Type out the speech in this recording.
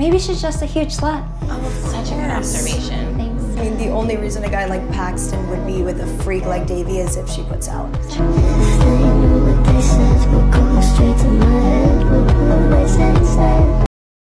Maybe she's just a huge slut. Oh, Such a good observation. Thanks. I mean, the only reason a guy like Paxton would be with a freak like Devi is if she puts out.